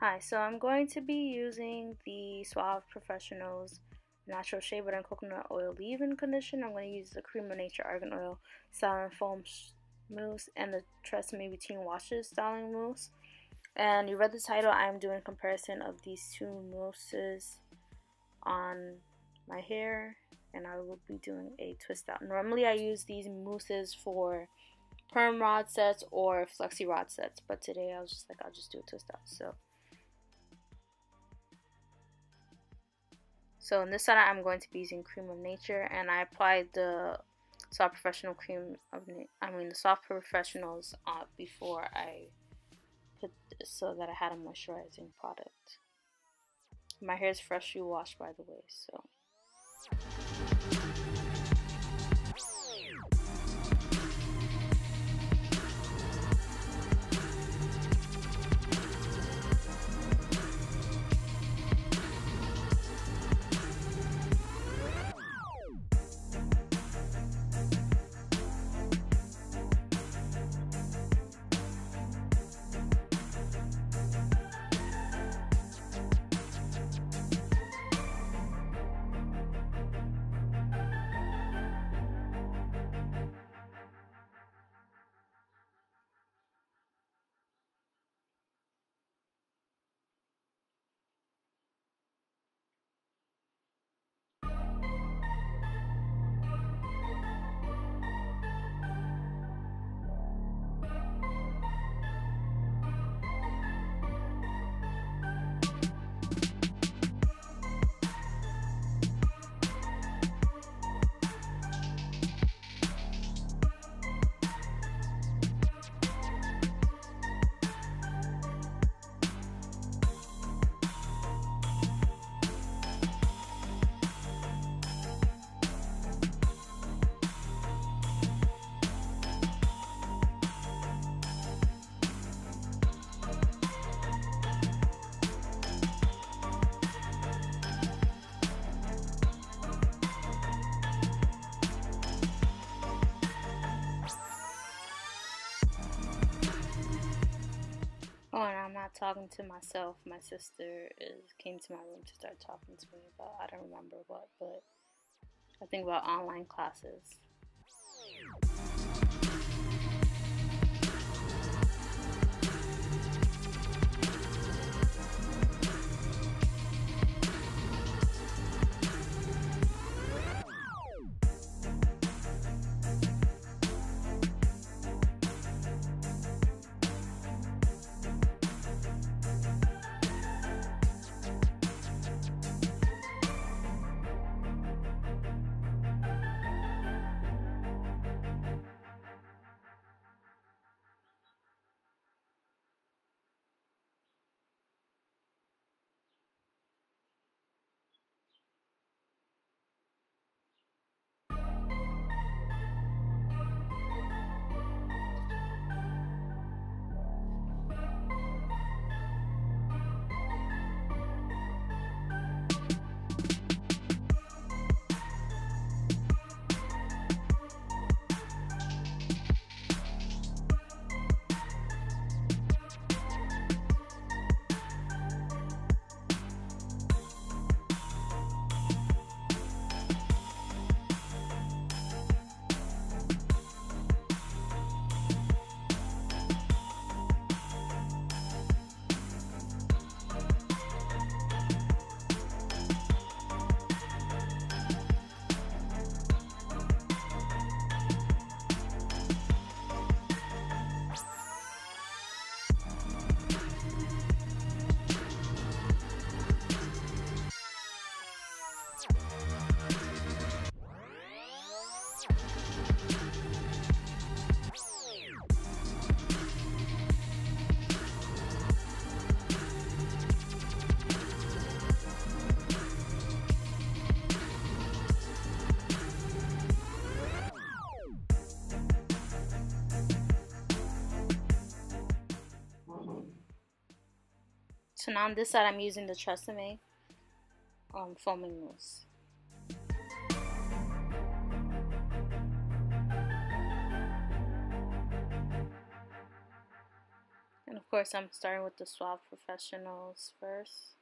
Hi, so I'm going to be using the Suave Professionals Natural Shea Butter and Coconut Oil Leave-In Conditioner. I'm going to use the Creme of Nature Argan Oil Styling Foam Mousse and the Tresemme Between Washes Styling Mousse. And you read the title, I'm doing comparison of these two mousses on my hair and I will be doing a twist out. Normally I use these mousses for perm rod sets or flexi rod sets, but today I was just like, I'll just do a twist out. So So in this set I'm going to be using Creme of Nature and I applied the Suave Professional Cream of I mean the Suave Professionals uh, before I put this so that I had a moisturizing product. My hair is freshly washed by the way, so not talking to myself. My sister is came to my room to start talking to me about I don't remember what, but I think about online classes. So now on this side, I'm using the Tresemme um, foaming mousse. And of course, I'm starting with the Suave Professionals first.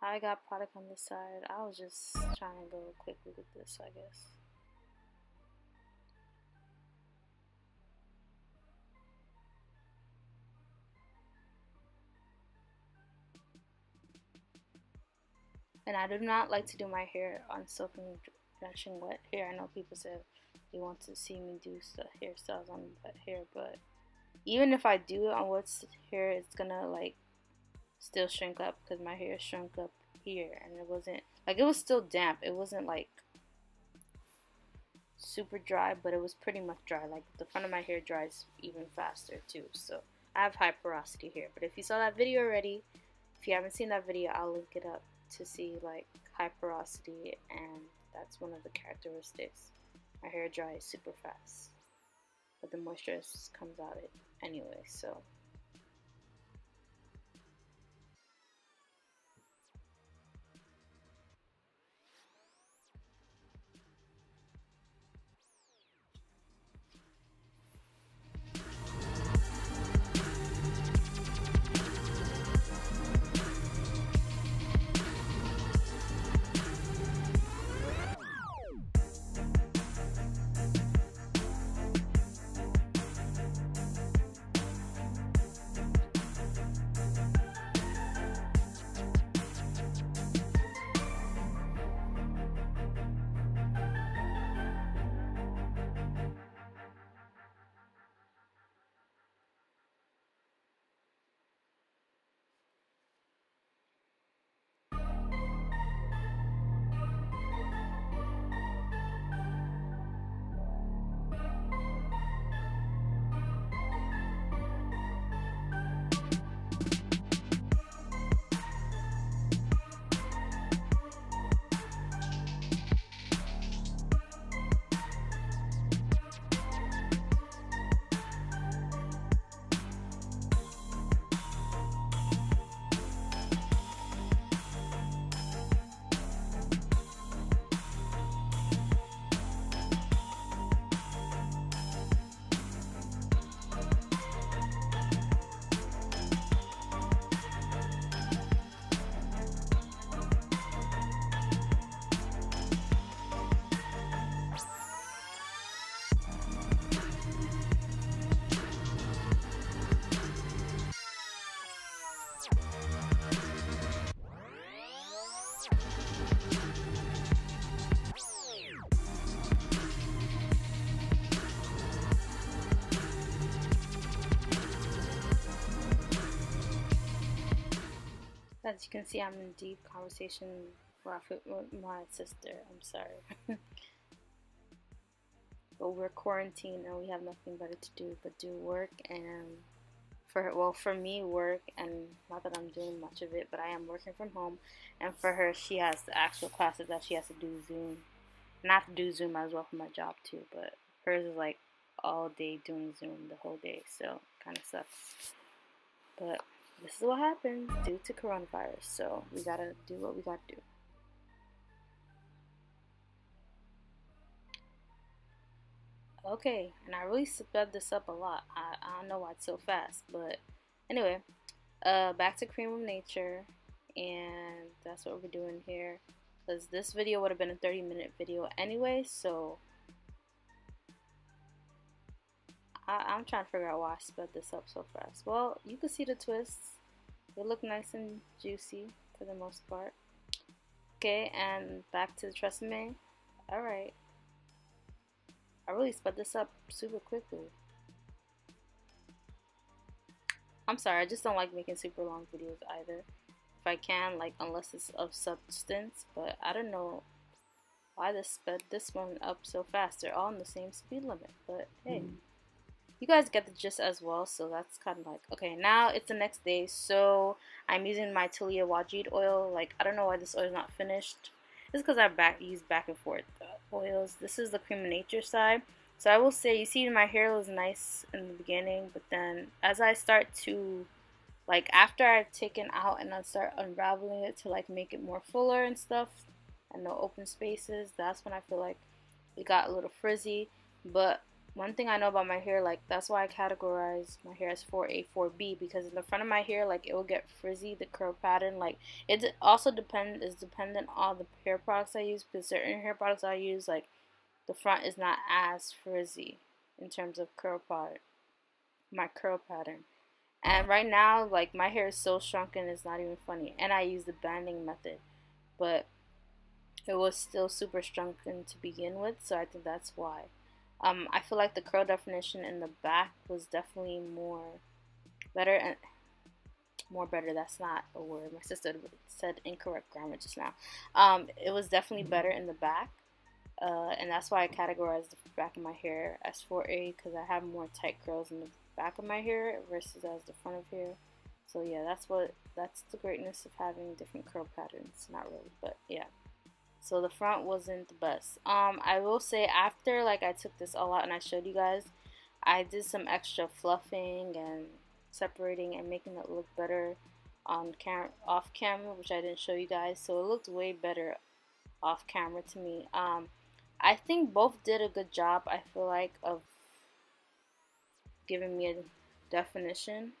How I got product on this side, I was just trying to go quickly with this, I guess. And I do not like to do my hair on drenching wet hair. I know people say they want to see me do hairstyles on wet hair, but even if I do it on wet hair, it's gonna like still shrink up because my hair shrunk up here, and it wasn't like it was still damp. It wasn't like super dry, but it was pretty much dry. Like the front of my hair dries even faster too. So I have high porosity hair. But if you saw that video already, if you haven't seen that video, I'll link it up to see like high porosity and that's one of the characteristics. My hair dries super fast, but the moisture comes out it anyway, so As you can see, I'm in deep conversation with my sister. I'm sorry. but we're quarantined and we have nothing better to do but do work and for her, well for me work and not that I'm doing much of it but I am working from home and for her she has the actual classes that she has to do Zoom have to do Zoom as well for my job too but hers is like all day doing Zoom the whole day so kind of sucks but this is what happens due to coronavirus. So we gotta do what we gotta do. Okay, and I really sped this up a lot. I, I don't know why it's so fast, but anyway, uh, back to Creme of Nature, and that's what we're doing here. Because this video would have been a 30 minute video anyway, so I, am trying to figure out why I sped this up so fast. Well, you can see the twists. They look nice and juicy for the most part. Okay, and back to the Tresemme. Alright. I really sped this up super quickly. I'm sorry, I just don't like making super long videos either. If I can, like, unless it's of substance. But I don't know why this sped this one up so fast. They're all in the same speed limit. But hey. Mm you guys get the gist as well so that's kind of like okay now it's the next day so I'm using my Tilia Wajid oil like I don't know why this oil is not finished. It's because I back use back and forth oils. This is the creme of nature side. So I will say you see my hair was nice in the beginning but then as I start to like after I've taken out and I start unraveling it to like make it more fuller and stuff and no open spaces that's when I feel like it got a little frizzy. But one thing I know about my hair, like that's why I categorize my hair as 4A, 4B because in the front of my hair, like it will get frizzy, the curl pattern. Like it also depend is dependent on the hair products I use because certain hair products I use, like the front is not as frizzy in terms of curl pattern, my curl pattern. And right now, like my hair is so shrunken, it's not even funny. And I use the banding method, but it was still super shrunken to begin with, so I think that's why. Um, I feel like the curl definition in the back was definitely more better and more better. That's not a word. My sister said incorrect grammar just now. Um, it was definitely better in the back, uh, and that's why I categorized the back of my hair as 4A because I have more tight curls in the back of my hair versus as the front of hair. So yeah, that's what that's the greatness of having different curl patterns. Not really, but yeah so the front wasn't the best. Um I will say after like I took this all out and I showed you guys I did some extra fluffing and separating and making it look better on camera off camera which I didn't show you guys. So it looked way better off camera to me. Um I think both did a good job I feel like of giving me a definition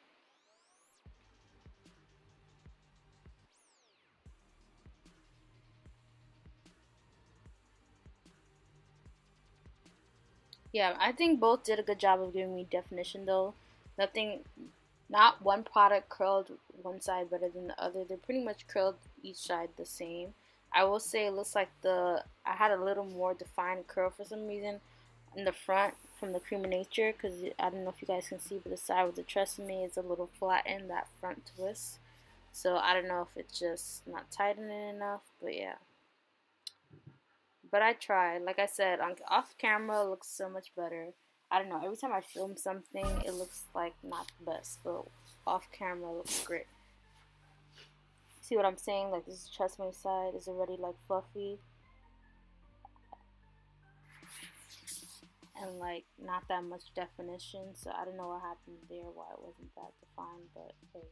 Yeah, I think both did a good job of giving me definition though. Nothing, not one product curled one side better than the other. They're pretty much curled each side the same. I will say it looks like the I had a little more defined curl for some reason in the front from the Creme of Nature because I don't know if you guys can see, but the side with the Tresemme is a little flattened that front twist. So I don't know if it's just not tightening enough, but yeah. But I tried. Like I said, on off camera looks so much better. I don't know. Every time I film something, it looks like not the best, but off camera looks great. See what I'm saying? Like this Tresemme side is already like fluffy. And like not that much definition, so I don't know what happened there, why it wasn't that defined, but hey.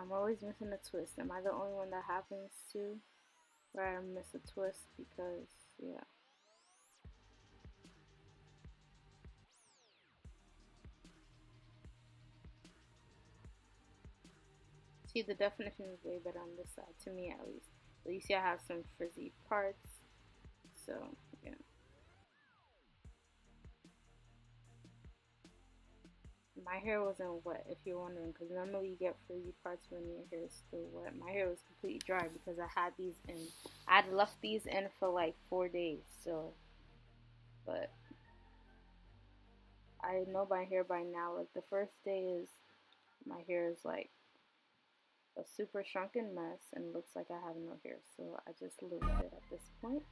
I'm always missing a twist. Am I the only one that happens to? Where I miss a twist because, yeah. See, the definition is way better on this side, to me at least. You see I have some frizzy parts. So, my hair wasn't wet if you're wondering because normally you get frizzy parts when your hair is still wet. My hair was completely dry because I had these in I had left these in for like four days so but I know my hair by now like the first day is my hair is like a super shrunken mess and looks like I have no hair so I just lose it at this point